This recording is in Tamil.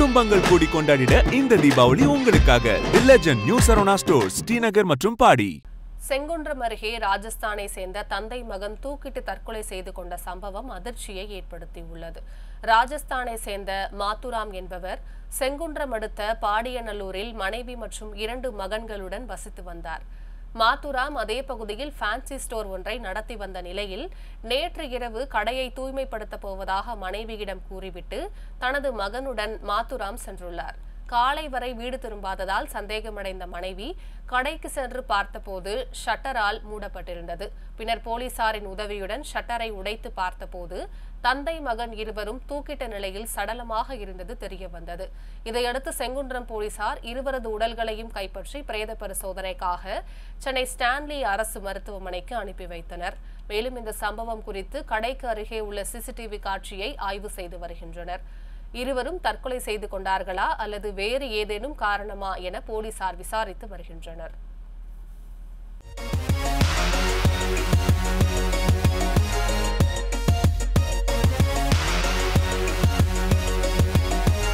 குடும்பங்கள் கூடி கொண்டாடிட இந்த தீபாவளி உங்களுக்காக. நியூ ஸ்ரீநகர் மற்றும் பாடி. செங்குன்றம் அருகே ராஜஸ்தானை சேர்ந்த தந்தை மகன் தூக்கிட்டு தற்கொலை செய்து கொண்ட சம்பவம் அதிர்ச்சியை ஏற்படுத்தியுள்ளது. ராஜஸ்தானை சேர்ந்த மாத்துராம் என்பவர் செங்குன்றம் அடுத்த பாடியநல்லூரில் மனைவி மற்றும் இரண்டு மகன்களுடன் வசித்து வந்தார். மாத்துராம் அதே பகுதியில் ஃபேன்சி ஸ்டோர் ஒன்றை நடத்தி வந்த நிலையில் நேற்று இரவு கடையை தூய்மைப்படுத்தப் போவதாக மனைவியிடம் கூறிவிட்டு தனது மகனுடன் மாத்துராம் சென்றுள்ளார். காலை வரை வீடு திரும்பாததால் சந்தேகமடைந்த மனைவி கடைக்கு சென்று பார்த்தபோது ஷட்டரால் மூடப்பட்டிருந்தது. பின்னர் போலீசாரின் உதவியுடன் ஷட்டரை உடைத்து பார்த்தபோது தந்தை மகன் இருவரும் தூக்கிட்ட நிலையில் சடலமாக இருந்தது தெரிய வந்தது இதையடுத்து செங்குன்றம் போலீசார் இருவரது உடல்களையும் கைப்பற்றி பிரேத பரிசோதனைக்காக சென்னை ஸ்டான்லி அரசு மருத்துவமனைக்கு அனுப்பி வைத்தனர். மேலும் இந்த சம்பவம் குறித்து கடைக்கு அருகே உள்ள சிசிடிவி காட்சியை ஆய்வு செய்து வருகின்றனர். இருவரும் தற்கொலை செய்து கொண்டார்களா அல்லது வேறு ஏதேனும் காரணமா என போலீசார் விசாரித்து வருகின்றனர்.